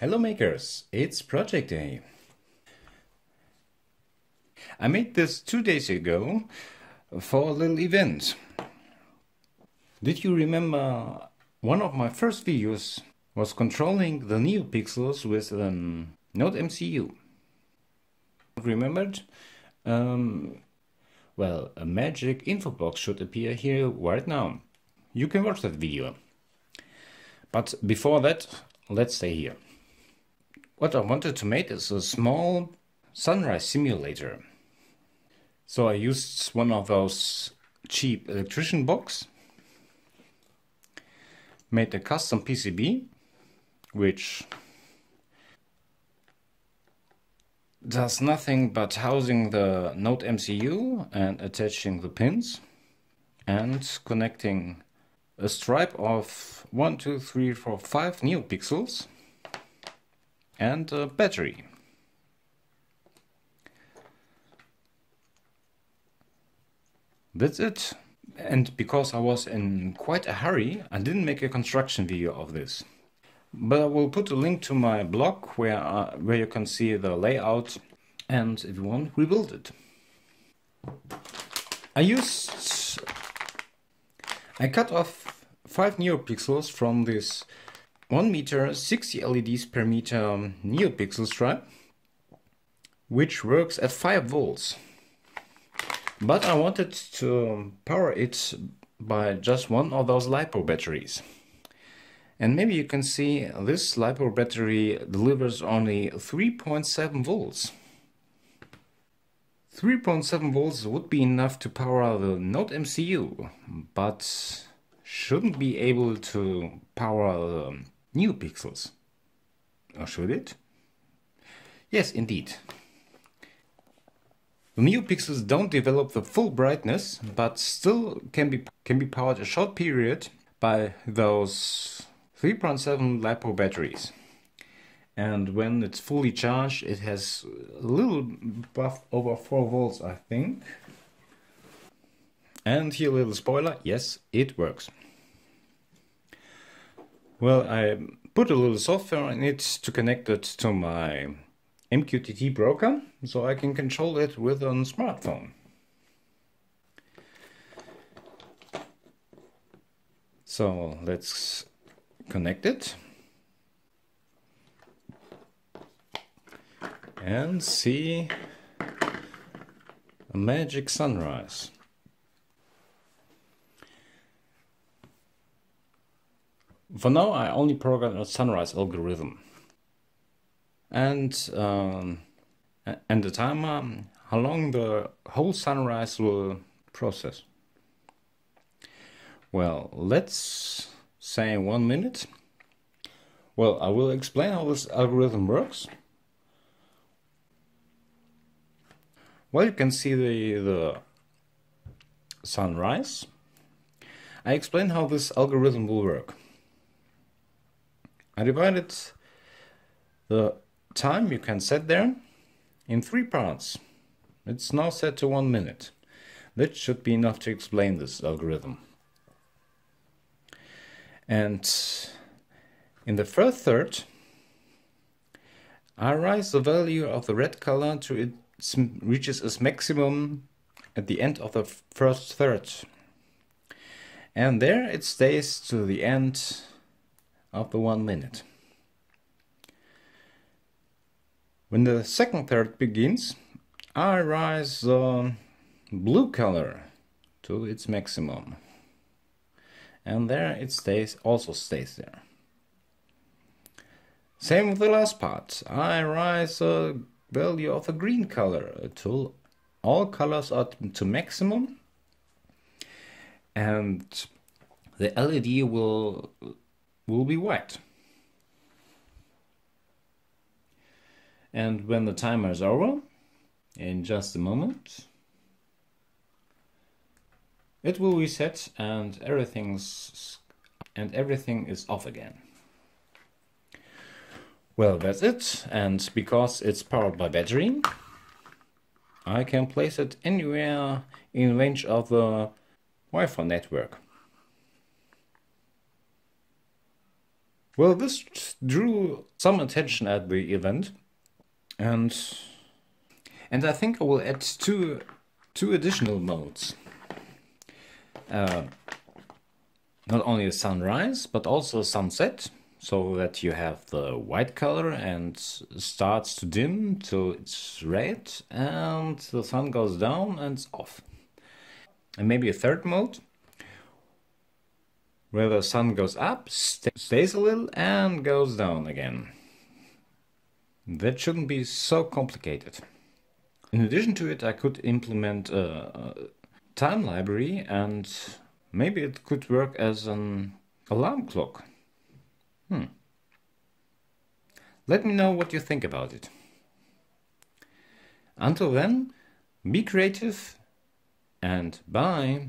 Hello makers, it's project day. I made this two days ago for a little event. Did you remember one of my first videos was controlling the NeoPixels with an Node MCU? Remembered? Um, well, a magic info box should appear here right now. You can watch that video. But before that, let's stay here. What I wanted to make is a small sunrise simulator. So I used one of those cheap electrician box, made a custom PCB, which does nothing but housing the Node MCU and attaching the pins and connecting a stripe of 1, 2, 3, 4, 5 NeoPixels and a battery. That's it. And because I was in quite a hurry, I didn't make a construction video of this. But I will put a link to my blog where, uh, where you can see the layout and if you want, rebuild it. I used... I cut off 5 NeoPixels from this 1 meter 60 LEDs per meter um, NeoPixel stripe, which works at 5 volts. But I wanted to power it by just one of those LiPo batteries. And maybe you can see this LiPo battery delivers only 3.7 volts. 3.7 volts would be enough to power the Node MCU, but shouldn't be able to power the NeoPixels. Or should it? Yes, indeed. The NeoPixels don't develop the full brightness, but still can be can be powered a short period by those 3.7 LiPo batteries. And when it's fully charged, it has a little buff over 4 volts, I think. And here a little spoiler, yes, it works. Well, I put a little software in it to connect it to my MQTT broker, so I can control it with a smartphone. So let's connect it. And see a magic sunrise. For now, I only program a sunrise algorithm. And um, and the timer, how long the whole sunrise will process. Well, let's say one minute. Well, I will explain how this algorithm works. Well, you can see the, the sunrise. I explain how this algorithm will work. I divided the time you can set there in three parts. It's now set to one minute. That should be enough to explain this algorithm. And in the first third, I rise the value of the red color to it reaches its maximum at the end of the first third. And there it stays to the end after one minute. When the second third begins, I rise the blue color to its maximum. And there it stays, also stays there. Same with the last part. I rise the value of the green color until all colors are to maximum. And the LED will will be white. And when the timer is over, in just a moment, it will reset and everything's and everything is off again. Well, that's it. And because it's powered by battery, I can place it anywhere in range of the Wi-Fi network. Well, this drew some attention at the event, and and I think I will add two two additional modes. Uh, not only a sunrise, but also a sunset, so that you have the white color and starts to dim till it's red, and the sun goes down and it's off. And maybe a third mode, where the sun goes up, st stays a little, and goes down again. That shouldn't be so complicated. In addition to it, I could implement a time library and maybe it could work as an alarm clock. Hmm. Let me know what you think about it. Until then, be creative and bye.